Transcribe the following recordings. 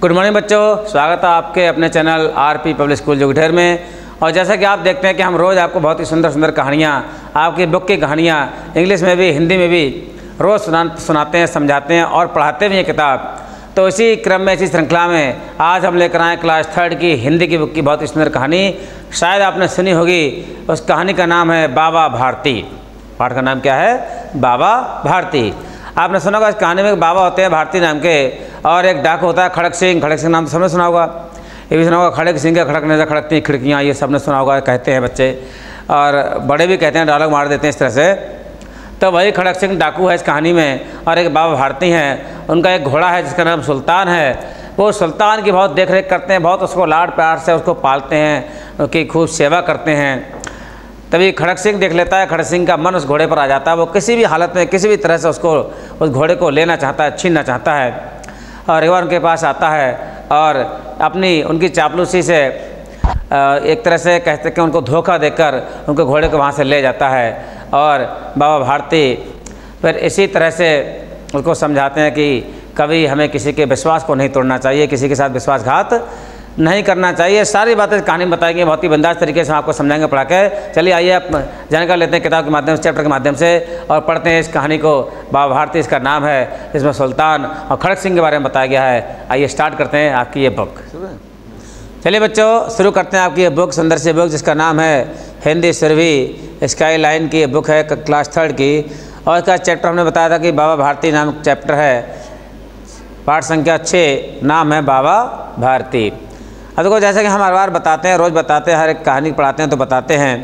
Good morning बच्चों, स्वागत है आपके अपने channel R P Public School Jogither में। और जैसा कि आप देखते हैं कि हम रोज़ आपको बहुत ही सुंदर सुंदर कहानियाँ, आपकी बुक की कहानियाँ, इंग्लिश में भी, हिंदी में भी रोज़ सुना, सुनाते हैं, समझाते हैं और पढ़ाते भी हैं किताब। तो इसी क्रम में, इसी श्रृंखला में आज हम लेकर आए क्लास थर्ड की हिंदी की बुक की बहुत ही सुंदर कहानी। शायद आपने सुनी होगी, उस कहानी का नाम है बाबा भारती। पाठ का नाम क्या है? बाबा भारती। आपने सुना होगा, इस कहानी में बाबा होते हैं भारती नाम के। और एक डाक होता है, खड़क सिंह खड़क सिंह नाम तो सबने सुना होगा। ये भी सुना होगा, खड़क सिंह का खड़क नज़र खड़कती खिड़कियाँ, ये सबने सुना होगा, कहते हैं बच्चे। और बड़े भी कहते हैं, डायलॉग मार देते हैं इस तरह से। तो वही खड़क सिंह डाकू है इस कहानी में, और एक बाबा भारती हैं, उनका एक घोड़ा है जिसका नाम सुल्तान है। वो सुल्तान की बहुत देख रेख करते हैं, बहुत उसको लाड प्यार से उसको पालते हैं उसकी खूब सेवा करते हैं। तभी खड़क सिंह देख लेता है, खड़क सिंह का मन उस घोड़े पर आ जाता है। वो किसी भी हालत में, किसी भी तरह से उसको, उस घोड़े को लेना चाहता है, छीनना चाहता है। और बार उनके पास आता है और अपनी, उनकी चापलूसी से एक तरह से कहते कि उनको धोखा देकर उनके घोड़े को वहाँ से ले जाता है और बाबा भारती फिर इसी तरह से उनको समझाते हैं कि कभी हमें किसी के विश्वास को नहीं तोड़ना चाहिए, किसी के साथ विश्वासघात नहीं करना चाहिए। सारी बातें कहानी में बताएँगे, बहुत ही बंदाज तरीके से हम आपको समझाएँगे पढ़ा के चलिए आइए आप जानकारी लेते हैं किताब के माध्यम से, चैप्टर के माध्यम से और पढ़ते हैं इस कहानी को। बाबा भारती, इसका नाम है इसमें सुल्तान और खड़क सिंह के बारे में बताया गया है। आइए स्टार्ट करते हैं आपकी ये बुक। चलिए बच्चों, शुरू करते हैं आपकी ये बुक, सुंदर बुक, जिसका नाम है हिंदी सुरभि। स्काई लाइन की बुक है क्लास थर्ड की। और इसका चैप्टर हमने बताया था कि बाबा भारती नाम चैप्टर है। पाठ संख्या छः, नाम है बाबा भारती। अब देखो, जैसे कि हम हर बार बताते हैं, रोज़ बताते हैं, हर एक कहानी पढ़ाते हैं तो बताते हैं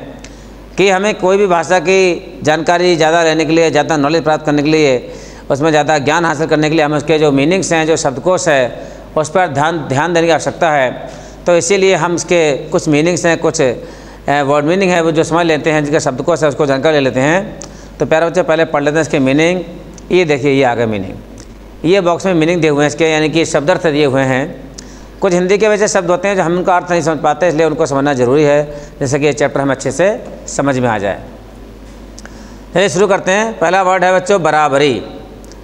कि हमें कोई भी भाषा की जानकारी ज़्यादा लेने के लिए, ज़्यादा नॉलेज प्राप्त करने के लिए, उसमें ज़्यादा ज्ञान हासिल करने के लिए हमें उसके जो मीनिंग्स हैं, जो शब्दकोश है, उस पर ध्यान ध्यान देने की आवश्यकता है। तो इसीलिए हम इसके कुछ मीनिंग्स हैं, कुछ वर्ड मीनिंग है, वो जो समझ लेते हैं, जिनका शब्दकोश है, उसको जानकारी ले लेते हैं। तो प्यारे बच्चे, पहले पढ़ लेते हैं इसके मीनिंग ये देखिए, ये आगे मीनिंग ये बॉक्स में मीनिंग दिए हुए हैं इसके, यानी कि शब्दार्थ दिए हुए हैं। कुछ हिंदी के वैसे शब्द होते हैं जो हम उनका अर्थ नहीं समझ पाते, इसलिए उनको समझना ज़रूरी है, जैसे कि ये चैप्टर हम अच्छे से समझ में आ जाए। चलिए शुरू करते हैं। पहला वर्ड है बच्चों, बराबरी।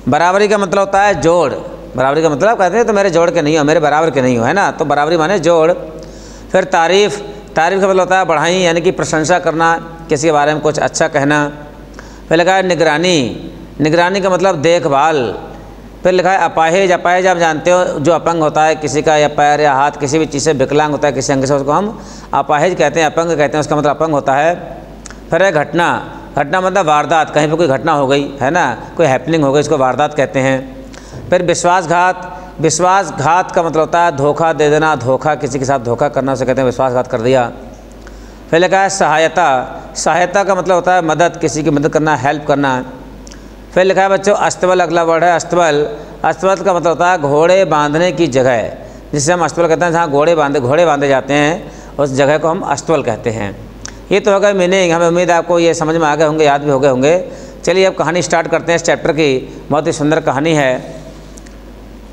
बराबरी का मतलब होता है जोड़। बराबरी का मतलब कहते हैं तो मेरे जोड़ के नहीं हो, मेरे बराबर के नहीं हो है ना? तो बराबरी माने जोड़। फिर तारीफ़। तारीफ़ का मतलब होता है बढ़ाई, यानी कि प्रशंसा करना, किसी के बारे में कुछ अच्छा कहना। फिर लगा निगरानी। निगरानी का मतलब देखभाल। फिर लिखा है, अपाहिज अपाहिज, आप जानते हो, जो अपंग होता है, किसी का या पैर या हाथ, किसी भी चीज़ से विकलांग होता है, किसी अंग से, उसको हम अपाहिज कहते हैं, अपंग कहते हैं, उसका मतलब अपंग होता है। फिर है घटना घटना मतलब वारदात, कहीं पर कोई घटना हो गई, है ना, कोई हैपनिंग हो गई, इसको वारदात कहते हैं। फिर विश्वासघात विश्वासघात का मतलब होता है, धोखा दे देना, धोखा, किसी के साथ धोखा करना, उसे कहते हैं विश्वासघात कर दिया। फिर लिखा है, सहायता सहायता का मतलब होता है मदद, किसी की मदद करना हेल्प करना। फिर लिखा है बच्चों, अस्तबल, अगला वर्ड है अस्तबल। अस्तबल का मतलब होता है घोड़े बांधने की जगह जिसे हम अस्तबल कहते हैं, जहाँ घोड़े बांधे घोड़े बांधे जाते हैं, उस जगह को हम अस्तबल कहते हैं। ये तो होगा मीनिंग, हमें उम्मीद है आपको ये समझ में आ गए होंगे, याद भी हो गए होंगे। चलिए अब कहानी स्टार्ट करते हैं इस चैप्टर की। बहुत ही सुंदर कहानी है।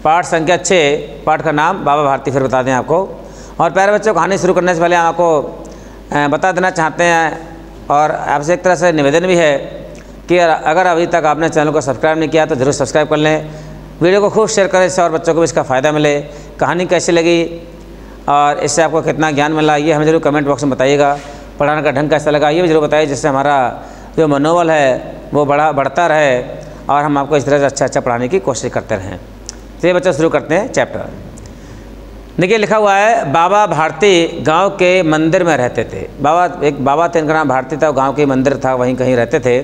पाठ संख्या छः, पाठ का नाम बाबा भारती, फिर बता दें आपको। और प्यारे बच्चों, कहानी शुरू करने से पहले आपको बता देना चाहते हैं, और आपसे एक तरह से निवेदन भी है कि अगर अभी तक आपने चैनल को सब्सक्राइब नहीं किया तो ज़रूर सब्सक्राइब कर लें। वीडियो को खूब शेयर करें इससे और बच्चों को भी इसका फ़ायदा मिले। कहानी कैसी लगी और इससे आपको कितना ज्ञान मिला, ये हमें ज़रूर कमेंट बॉक्स में बताइएगा। पढ़ाने का ढंग कैसा लगा, ये भी ज़रूर बताइए, जिससे हमारा जो मनोबल है वो बढ़ा बढ़ता रहे और हम आपको इस तरह से अच्छा अच्छा पढ़ाने की कोशिश करते रहें। चलिए बच्चा शुरू करते हैं चैप्टर। देखिए, लिखा हुआ है, बाबा भारती गाँव के मंदिर में रहते थे। बाबा, एक बाबा थे, इनका नाम भारती था गाँव के मंदिर था, वहीं कहीं रहते थे।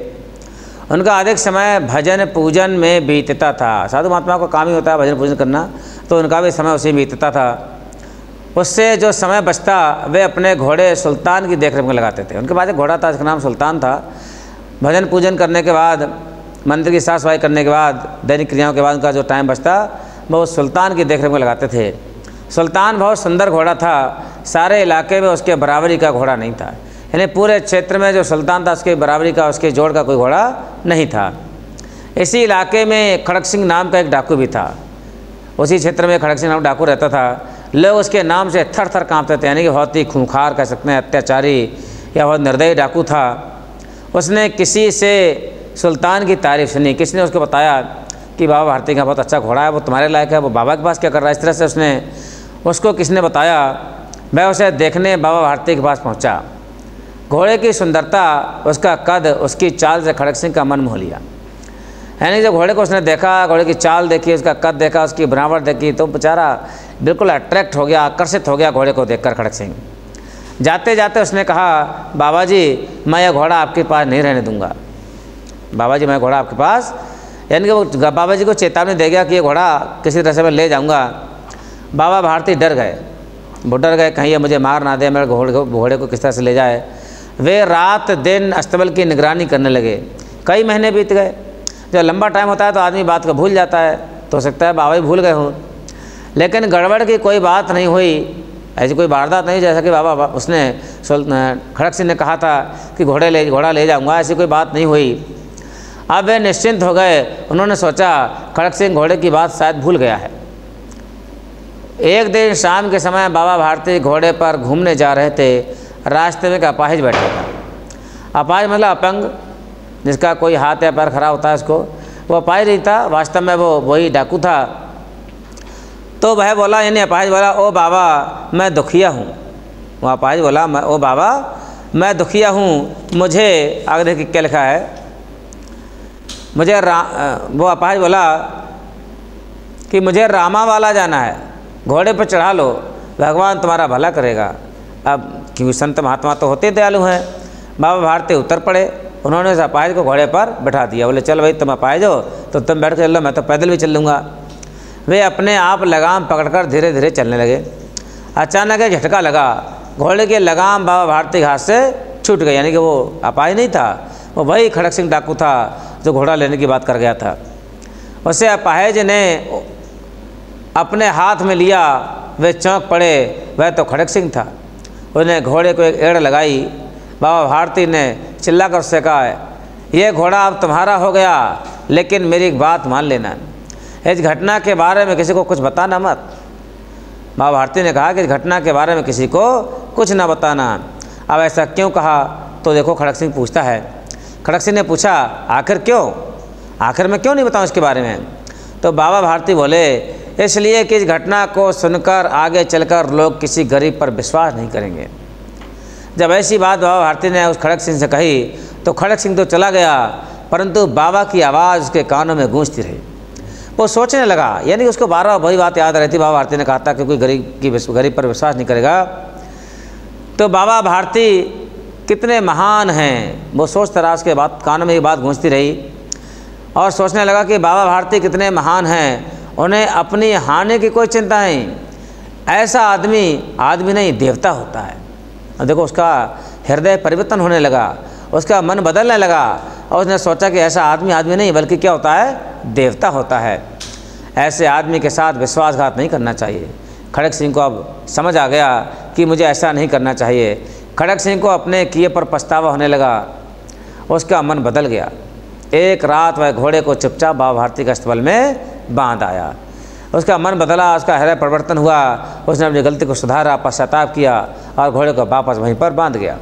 उनका अधिक समय भजन पूजन में बीतता था। साधु महात्मा को काम ही होता है भजन पूजन करना तो उनका भी समय उसी बीतता था। उससे जो समय बचता, वे अपने घोड़े सुल्तान की देखरेख में लगाते थे। उनके पास एक घोड़ा था, जिसका नाम सुल्तान था। भजन पूजन करने के बाद मंदिर की साफ़ सफ़ाई करने के बाद, दैनिक क्रियाओं के बाद उनका जो टाइम बचता, वो उस सुल्तान की देखरेख में लगाते थे। सुल्तान बहुत सुंदर घोड़ा था। सारे इलाके में उसके बराबरी का घोड़ा नहीं था। यानी पूरे क्षेत्र में जो सुल्तान था, उसके बराबरी का, उसके जोड़ का कोई घोड़ा नहीं था। इसी इलाके में खड़क सिंह नाम का एक डाकू भी था। उसी क्षेत्र में खड़क सिंह नाम डाकू रहता था। लोग उसके नाम से थर थर काँपते थे, यानी कि बहुत ही खूंखार कह सकते हैं, अत्याचारी या बहुत निर्दयी डाकू था। उसने किसी से सुल्तान की तारीफ़ सुनी। किसी ने उसको बताया कि बाबा भारती का बहुत अच्छा घोड़ा है, वो तुम्हारे लायक है, वो बाबा के पास क्या कर रहा है? इस तरह से उसने, उसको किसने बताया? मैं उसे देखने बाबा भारती के पास पहुँचा। घोड़े की सुंदरता, उसका कद, उसकी चाल से खड़क सिंह का मन मोह लिया। यानी जब घोड़े को उसने देखा, घोड़े की चाल देखी, उसका कद देखा, उसकी बनावट देखी तो बेचारा बिल्कुल अट्रैक्ट हो गया, आकर्षित हो गया घोड़े को देखकर खड़क सिंह। जाते जाते उसने कहा बाबा जी मैं यह घोड़ा आपके पास नहीं रहने दूँगा। बाबा जी मैं घोड़ा आपके पास? यानी कि वो बाबा जी को चेतावनी दे गया कि ये घोड़ा किसी तरह से मैं ले जाऊँगा। बाबा भारती डर गए। वो डर गए, कहीं ये मुझे मार ना दे, मेरे घोड़े को घोड़े को किस तरह से ले जाए? वे रात दिन अस्तबल की निगरानी करने लगे। कई महीने बीत गए। जब लंबा टाइम होता है तो आदमी बात को भूल जाता है। तो हो सकता है बाबा भूल गए हों। लेकिन गड़बड़ की कोई बात नहीं हुई। ऐसी कोई वारदात नहीं जैसा कि बाबा उसने खड़क सिंह ने कहा था कि घोड़े ले, घोड़ा ले जाऊँगा, ऐसी कोई बात नहीं हुई। अब वे निश्चिंत हो गए। उन्होंने सोचा, खड़क सिंह घोड़े की बात शायद भूल गया है। एक दिन शाम के समय बाबा भारती घोड़े पर घूमने जा रहे थे। रास्ते में एक अपाहिज बैठा था। अपाहिज मतलब अपंग, जिसका कोई हाथ या पैर खड़ा होता है उसको। वो अपाहिज नहीं था, वास्तव में वो, वही डाकू था। तो वह बोला, यानी अपाहिज बोला, ओ बाबा, मैं दुखिया हूँ। वो अपाहिज बोला, मैं, ओ बाबा, मैं दुखिया हूँ। मुझे, आगे क्या लिखा है? मुझे रा वो अपाहिज बोला, कि मुझे रामा वाला जाना है। घोड़े पर चढ़ा लो। भगवान तुम्हारा भला करेगा। अब क्योंकि संत महात्मा तो होते दयालु हैं। बाबा भारती उतर पड़े, उन्होंने उस अपाहिज को घोड़े पर बैठा दिया। बोले, चल भाई, तुम अपाहिज हो तो तुम बैठ कर चल लो, मैं तो पैदल भी चल लूँगा वे अपने आप लगाम पकड़कर धीरे धीरे चलने लगे। अचानक एक झटका लगा। घोड़े के लगाम बाबा भारती घाट से छूट गई यानी कि वो अपाहिज नहीं था। वो वही खड़क सिंह डाकू था जो घोड़ा लेने की बात कर गया था। उसे अपाहिज ने अपने हाथ में लिया, वे चौंक पड़े, वह तो खड़क सिंह था। उसने घोड़े को एक एड़ लगाई, बाबा भारती ने चिल्ला कर उससे कहा यह घोड़ा अब तुम्हारा हो गया, लेकिन मेरी एक बात मान लेना। इस घटना के बारे में किसी को कुछ बताना मत। बाबा भारती ने कहा कि इस घटना के बारे में किसी को कुछ ना बताना। अब ऐसा क्यों कहा? तो देखो, खड़क सिंह पूछता है। खड़क सिंह ने पूछा, आखिर क्यों? आखिर मैं क्यों नहीं बताऊँ इसके बारे में? तो बाबा भारती बोले इसलिए कि इस घटना को सुनकर आगे चलकर लोग किसी गरीब पर विश्वास नहीं करेंगे। जब ऐसी बात बाबा भारती ने उस खड़क सिंह से कही तो खड़क सिंह तो चला गया, परंतु बाबा की आवाज़ उसके कानों में गूंजती रही। वो सोचने लगा, यानी उसको बार बार वही बात याद रहती, बाबा भारती ने कहा था कि कोई गरीब की गरीब पर विश्वास नहीं करेगा। तो बाबा भारती कितने महान हैं, वो सोचता रहा उसके बाद कानों में ये बात गूंजती रही और सोचने लगा कि बाबा भारती कितने महान हैं। उन्हें अपनी हानि की कोई चिंता नहीं। ऐसा आदमी आदमी नहीं, देवता होता है। और देखो, उसका हृदय परिवर्तन होने लगा, उसका मन बदलने लगा, और उसने सोचा कि ऐसा आदमी आदमी नहीं, बल्कि क्या होता है? देवता होता है। ऐसे आदमी के साथ विश्वासघात नहीं करना चाहिए। खड़क सिंह को अब समझ आ गया कि मुझे ऐसा नहीं करना चाहिए। खड़क सिंह को अपने किए पर पछतावा होने लगा। उसका मन बदल गया। एक रात वह घोड़े को चुपचाप बाबा भारती के अस्तबल में बाँध आया। उसका मन बदला, उसका हृदय परिवर्तन हुआ। उसने अपनी गलती को सुधारा, पश्चाताप किया और घोड़े को वापस वहीं पर बाँध गया।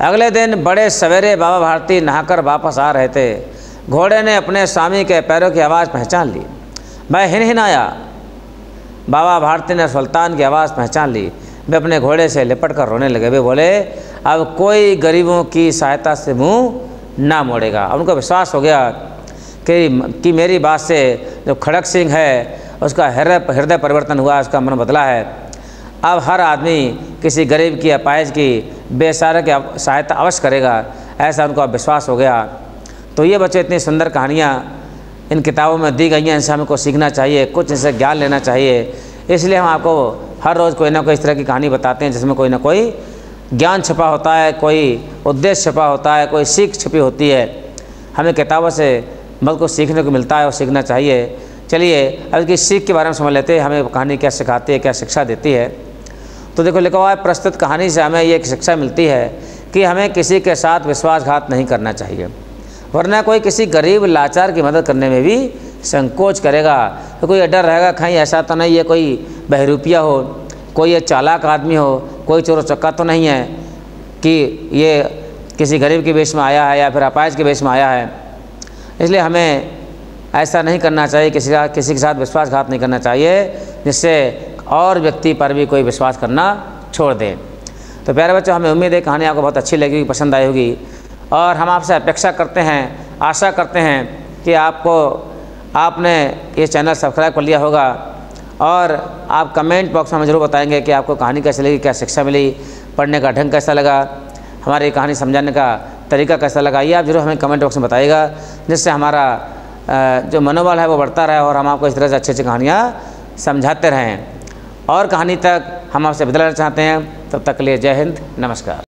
अगले दिन बड़े सवेरे बाबा भारती नहाकर वापस आ रहे थे। घोड़े ने अपने स्वामी के पैरों की आवाज़ पहचान ली। मैं हिन हिन आया। बाबा भारती ने सुल्तान की आवाज़ पहचान ली। वे अपने घोड़े से लिपट कर रोने लगे। वे बोले, अब कोई गरीबों की सहायता से मुँह ना मोड़ेगा। उनको विश्वास हो गया कि कि मेरी बात से जो खड़क सिंह है, उसका हृदय हृदय परिवर्तन हुआ, उसका मन बदला है। अब हर आदमी किसी गरीब की अपाइज की बेसारा की सहायता अवश्य करेगा, ऐसा उनको विश्वास हो गया। तो ये बच्चे, इतनी सुंदर कहानियाँ इन किताबों में दी गई हैं, इनसे हमको सीखना चाहिए, कुछ इनसे ज्ञान लेना चाहिए। इसलिए हम आपको हर रोज़ कोई ना कोई इस तरह की कहानी बताते हैं, जिसमें कोई ना कोई ज्ञान छपा होता है, कोई उद्देश्य छपा होता है, कोई सीख छपी होती है। हमें किताबों से बहुत को सीखने को मिलता है और सीखना चाहिए। चलिए, अब इसकी सीख के बारे में समझ लेते हैं, हमें कहानी क्या सिखाती है, क्या शिक्षा देती है। तो देखो, लिखा हुआ है, प्रस्तुत कहानी से हमें ये एक शिक्षा मिलती है कि हमें किसी के साथ विश्वासघात नहीं करना चाहिए, वरना कोई किसी गरीब लाचार की मदद करने में भी संकोच करेगा। तो कोई डर रहेगा, कहीं ऐसा तो नहीं है, कोई बहरूपिया हो, कोई ये चालाक आदमी हो, कोई चोर चक्का तो नहीं है कि ये किसी गरीब के वेश में आया है या फिर अपाइज के वेश में आया है। इसलिए हमें ऐसा नहीं करना चाहिए, किसी का, किसी के साथ विश्वासघात नहीं करना चाहिए, जिससे और व्यक्ति पर भी कोई विश्वास करना छोड़ दे। तो प्यारे बच्चों, हमें उम्मीद है कहानी आपको बहुत अच्छी लगेगी, पसंद आई होगी। और हम आपसे अपेक्षा करते हैं, आशा करते हैं कि आपको, आपने ये चैनल सब्सक्राइब कर लिया होगा। और आप कमेंट बॉक्स में ज़रूर बताएँगे कि आपको कहानी कैसी लगी, क्या शिक्षा मिली, पढ़ने का ढंग कैसा लगा, हमारी कहानी समझाने का तरीका कैसा लगा, ये आप ज़रूर हमें कमेंट बॉक्स में बताइएगा, जिससे हमारा जो मनोबल है वो बढ़ता रहे और हम आपको इस तरह से अच्छी अच्छी कहानियाँ समझाते रहें। और कहानी तक हम आपसे बदलना चाहते हैं, तब तक के लिए जय हिंद, नमस्कार।